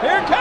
Here comes.